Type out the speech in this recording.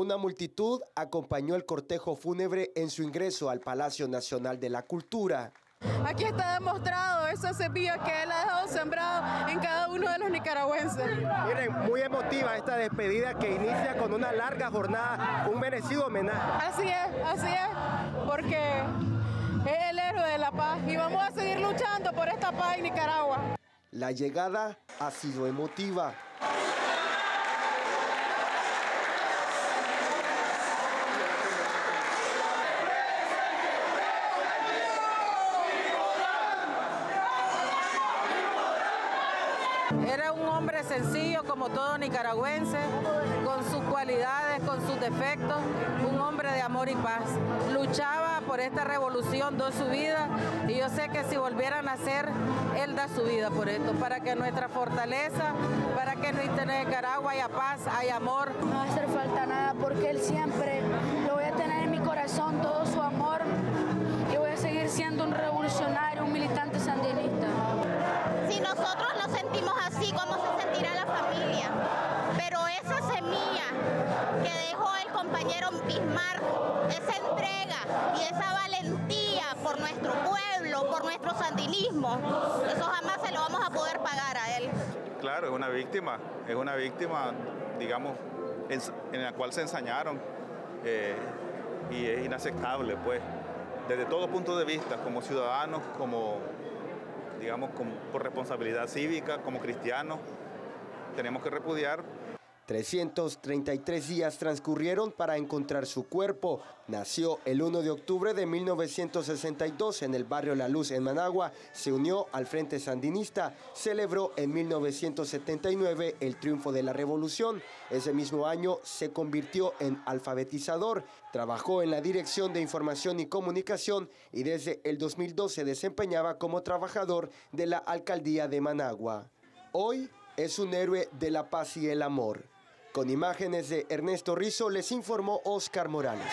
Una multitud acompañó el cortejo fúnebre en su ingreso al Palacio Nacional de la Cultura. Aquí está demostrado esa semilla que él ha dejado sembrado en cada uno de los nicaragüenses. Miren, muy emotiva esta despedida que inicia con una larga jornada, un merecido homenaje. Así es, así es, porque es el héroe de la paz y vamos a seguir luchando por esta paz en Nicaragua. La llegada ha sido emotiva. Era un hombre sencillo como todo nicaragüense, con sus cualidades, con sus defectos, un hombre de amor y paz. Luchaba por esta revolución toda su vida y yo sé que si volvieran a nacer, él da su vida por esto, para que nuestra fortaleza, para que en Nicaragua haya paz, haya amor. No va a hacer falta nada porque él siempre lo voy a tener en mi corazón, todo su amor y voy a seguir siendo un revolucionario, un militante sandinista. Nosotros nos sentimos así, ¿cómo se sentirá la familia? Pero esa semilla que dejó el compañero Bismarck, esa entrega y esa valentía por nuestro pueblo, por nuestro sandinismo, eso jamás se lo vamos a poder pagar a él. Claro, es una víctima, es una víctima, digamos, en, en la cual se ensañaron eh, y es inaceptable, pues, desde todo punto de vista, como ciudadanos, como digamos, por responsabilidad cívica, como cristianos, tenemos que repudiar 333 días transcurrieron para encontrar su cuerpo. Nació el 1 de octubre de 1962 en el barrio La Luz en Managua. Se unió al Frente Sandinista. Celebró en 1979 el triunfo de la revolución. Ese mismo año se convirtió en alfabetizador. Trabajó en la Dirección de Información y Comunicación y desde el 2012 se desempeñaba como trabajador de la Alcaldía de Managua. Hoy es un héroe de la paz y el amor. Con imágenes de Ernesto Rizo les informó Oscar Morales.